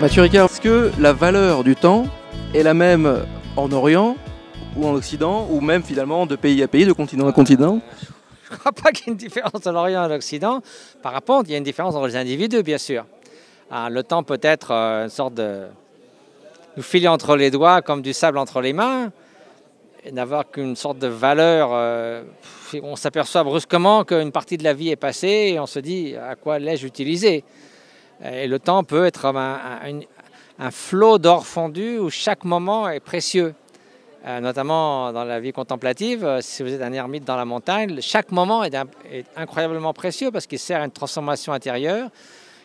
Mathieu Ricard, est-ce que la valeur du temps est la même en Orient ou en Occident, ou même finalement de pays à pays, de continent à continent? Je ne crois pas qu'il y ait une différence en Orient et en Occident. Par rapport, il y a une différence entre les individus, bien sûr. Ah, le temps peut être euh, une sorte de nous filer entre les doigts comme du sable entre les mains, et n'avoir qu'une sorte de valeur. Euh, on s'aperçoit brusquement qu'une partie de la vie est passée et on se dit à quoi l'ai-je utilisé Et le temps peut être un, flot d'or fondu où chaque moment est précieux. Euh, notamment dans la vie contemplative, euh, si vous êtes un ermite dans la montagne, chaque moment est, incroyablement précieux parce qu'il sert à une transformation intérieure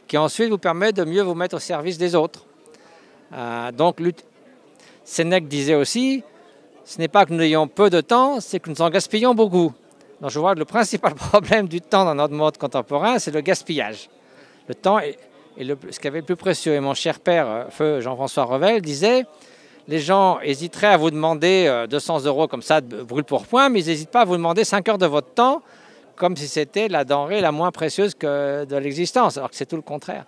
qui ensuite vous permet de mieux vous mettre au service des autres. Euh, donc, Sénèque disait aussi, ce n'est pas que nous ayons peu de temps, c'est que nous en gaspillons beaucoup. Donc je vois que le principal problème du temps dans notre monde contemporain, c'est le gaspillage. Le temps est, ce qui avait le plus précieux. Et mon cher père, feu Jean-François Revel, disait, les gens hésiteraient à vous demander 200 euh, euros comme ça, brûle pour point, mais ils n'hésitent pas à vous demander 5 heures de votre temps, comme si c'était la denrée la moins précieuse que de l'existence, alors que c'est tout le contraire.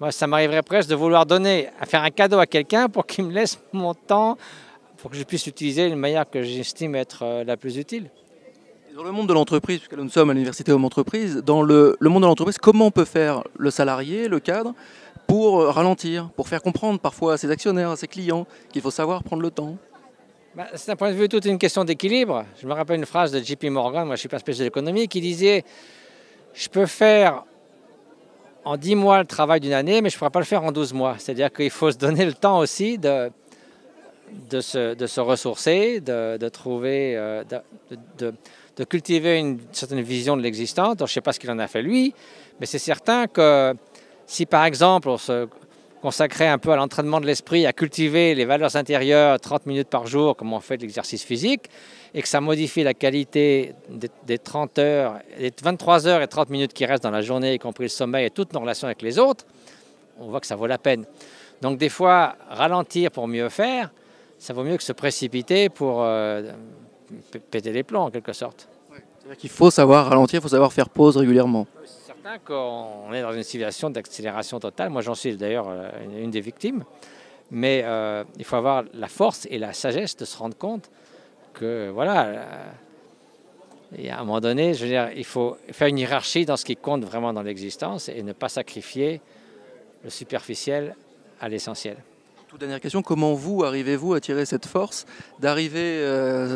Moi, ça m'arriverait presque de vouloir donner, à faire un cadeau à quelqu'un pour qu'il me laisse mon temps, pour que je puisse l'utiliser d'une manière que j'estime être euh, la plus utile. Dans le monde de l'entreprise, puisque nous sommes à l'université Homme Entreprise, dans le, monde de l'entreprise, comment peut faire le salarié, le cadre, pour euh, ralentir, pour faire comprendre parfois à ses actionnaires, à ses clients, qu'il faut savoir prendre le temps? Bah, C'est un point de vue toute une question d'équilibre. Je me rappelle une phrase de JP Morgan, moi je suis pas spécialiste d'économie, qui disait Je peux faire en 10 mois le travail d'une année, mais je ne pourrais pas le faire en 12 mois. C'est-à-dire qu'il faut se donner le temps aussi de, de, se, de se ressourcer, de, de trouver, euh, de, de, cultiver une certaine vision de l'existence. je ne sais pas ce qu'il en a fait lui, mais c'est certain que si par exemple on se consacrait un peu à l'entraînement de l'esprit, à cultiver les valeurs intérieures 30 minutes par jour, comme on fait de l'exercice physique, et que ça modifie la qualité des 30 heures, des 23 heures et 30 minutes qui restent dans la journée, y compris le sommeil et toutes nos relations avec les autres, on voit que ça vaut la peine. Donc des fois, ralentir pour mieux faire, ça vaut mieux que se précipiter pour euh, péter les plombs en quelque sorte. C'est-à-dire qu'il faut savoir ralentir, il faut savoir faire pause régulièrement certain qu'on est dans une situation d'accélération totale. Moi, j'en suis d'ailleurs euh, une des victimes. Mais euh, il faut avoir la force et la sagesse de se rendre compte que, voilà, euh, à un moment donné, je veux dire, il faut faire une hiérarchie dans ce qui compte vraiment dans l'existence et ne pas sacrifier le superficiel à l'essentiel. Toute dernière question, comment vous arrivez-vous à tirer cette force d'arriver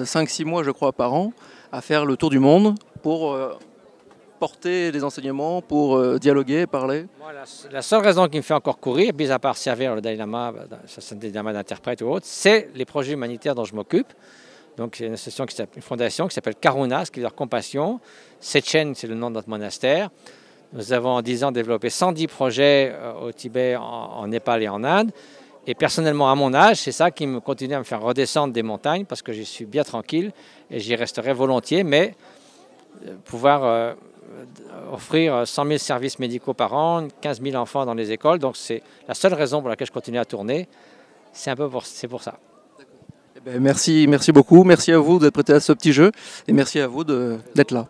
5-6 mois, je crois, par an, à faire le tour du monde pour porter des enseignements, pour euh, dialoguer, parler? La, seule raison qui me fait encore courir, mis à part servir le Dalai Lama, d'interprète ou autre, c'est les projets humanitaires dont je m'occupe. Donc, c'est une, association une fondation qui s'appelle Karuna, ce qui veut dire compassion. Setchen, c'est le nom de notre monastère. Nous avons en 10 ans développé 110 projets euh, au Tibet, en, Népal et en Inde. Et personnellement, à mon âge, c'est ça qui me continue à me faire redescendre des montagnes parce que je suis bien tranquille et j'y resterai volontiers. Mais euh, pouvoir offrir 100 000 services médicaux par an, 15 000 enfants dans les écoles. Donc c'est la seule raison pour laquelle je continue à tourner. C'est un peu pour, c'est pour ça. Eh ben, merci, merci beaucoup. Merci à vous d'être prêté à ce petit jeu et merci à vous d'être là.